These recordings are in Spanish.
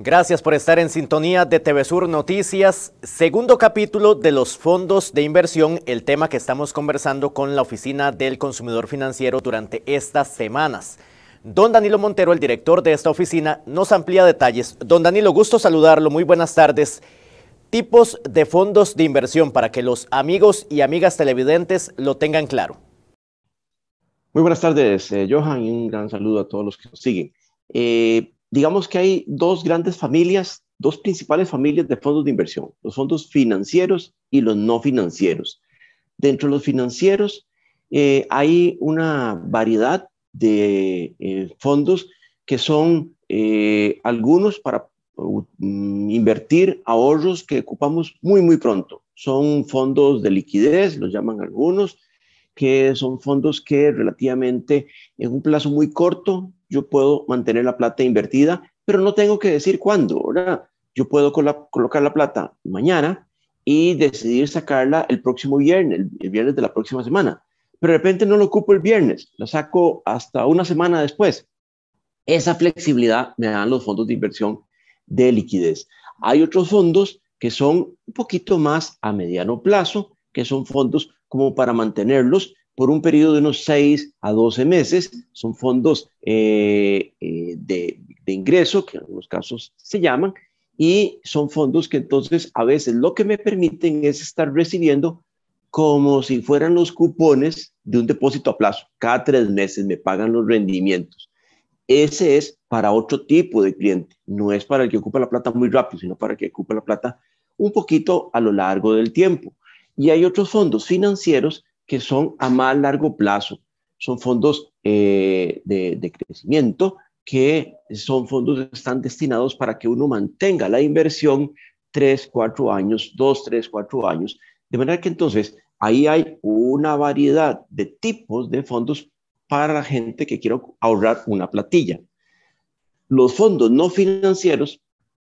Gracias por estar en sintonía de TV Sur Noticias, segundo capítulo de los fondos de inversión, el tema que estamos conversando con la Oficina del Consumidor Financiero durante estas semanas. Don Danilo Montero, el director de esta oficina, nos amplía detalles. Don Danilo, gusto saludarlo, muy buenas tardes. Tipos de fondos de inversión para que los amigos y amigas televidentes lo tengan claro. Muy buenas tardes, eh, Johan, y un gran saludo a todos los que nos siguen. Eh, digamos que hay dos grandes familias, dos principales familias de fondos de inversión, los fondos financieros y los no financieros. Dentro de los financieros eh, hay una variedad de eh, fondos que son eh, algunos para mm, invertir ahorros que ocupamos muy, muy pronto. Son fondos de liquidez, los llaman algunos, que son fondos que relativamente en un plazo muy corto yo puedo mantener la plata invertida, pero no tengo que decir cuándo, ¿verdad? Yo puedo colocar la plata mañana y decidir sacarla el próximo viernes, el, viernes de la próxima semana. Pero de repente no lo ocupo el viernes, lo saco hasta una semana después. Esa flexibilidad me dan los fondos de inversión de liquidez. Hay otros fondos que son un poquito más a mediano plazo, que son fondos como para mantenerlos por un periodo de unos 6 a 12 meses. Son fondos eh, eh, de, de, ingreso, que en algunos casos se llaman, y son fondos que entonces a veces lo que me permiten es estar recibiendo como si fueran los cupones de un depósito a plazo. Cada tres meses me pagan los rendimientos. Ese es para otro tipo de cliente. No es para el que ocupa la plata muy rápido, sino para el que ocupa la plata un poquito a lo largo del tiempo. Y hay otros fondos financieros que son a más largo plazo. Son fondos eh, de, crecimiento que son fondos que están destinados para que uno mantenga la inversión tres, cuatro años, dos, tres, cuatro años. De manera que entonces ahí hay una variedad de tipos de fondos para la gente que quiere ahorrar una platilla. Los fondos no financieros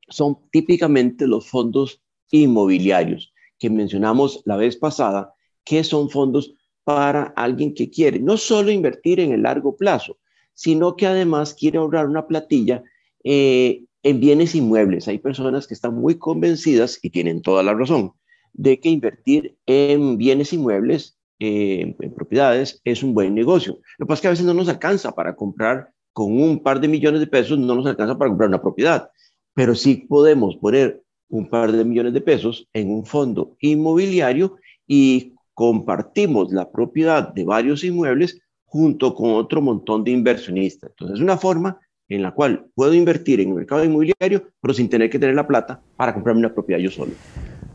son típicamente los fondos inmobiliarios que mencionamos la vez pasada que son fondos para alguien que quiere no solo invertir en el largo plazo, sino que además quiere ahorrar una platilla eh, en bienes inmuebles. Hay personas que están muy convencidas y tienen toda la razón de que invertir en bienes inmuebles, eh, en propiedades, es un buen negocio. Lo que pasa es que a veces no nos alcanza para comprar con un par de millones de pesos, no nos alcanza para comprar una propiedad, pero sí podemos poner un par de millones de pesos en un fondo inmobiliario y compartimos la propiedad de varios inmuebles junto con otro montón de inversionistas. Entonces, es una forma en la cual puedo invertir en el mercado inmobiliario, pero sin tener que tener la plata para comprarme una propiedad yo solo.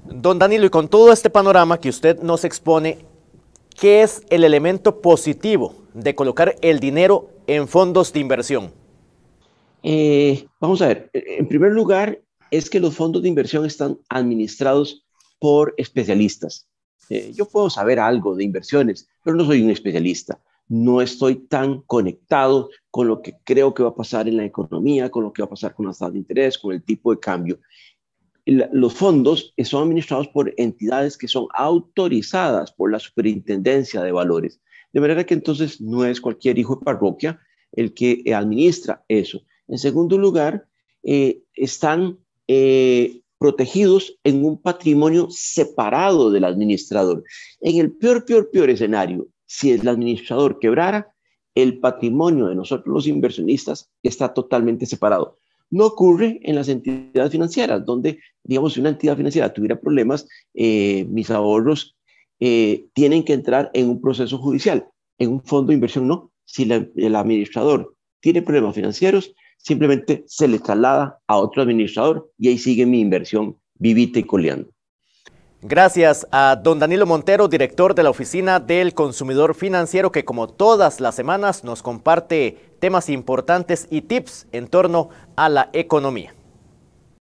Don Danilo, y con todo este panorama que usted nos expone, ¿qué es el elemento positivo de colocar el dinero en fondos de inversión? Eh, vamos a ver, en primer lugar, es que los fondos de inversión están administrados por especialistas. Eh, yo puedo saber algo de inversiones, pero no soy un especialista. No estoy tan conectado con lo que creo que va a pasar en la economía, con lo que va a pasar con las tasas de interés, con el tipo de cambio. los fondos son administrados por entidades que son autorizadas por la Superintendencia de Valores. De manera que entonces no es cualquier hijo de parroquia el que administra eso. En segundo lugar, eh, están eh, protegidos en un patrimonio separado del administrador. En el peor, peor, peor escenario, si el administrador quebrara, el patrimonio de nosotros los inversionistas está totalmente separado. No ocurre en las entidades financieras, donde, digamos, si una entidad financiera tuviera problemas, eh, mis ahorros eh, tienen que entrar en un proceso judicial. En un fondo de inversión no. Si el administrador tiene problemas financieros, simplemente se le traslada a otro administrador y ahí sigue mi inversión vivita y coleando. Gracias a don Danilo Montero, director de la Oficina del Consumidor Financiero, que como todas las semanas nos comparte temas importantes y tips en torno a la economía.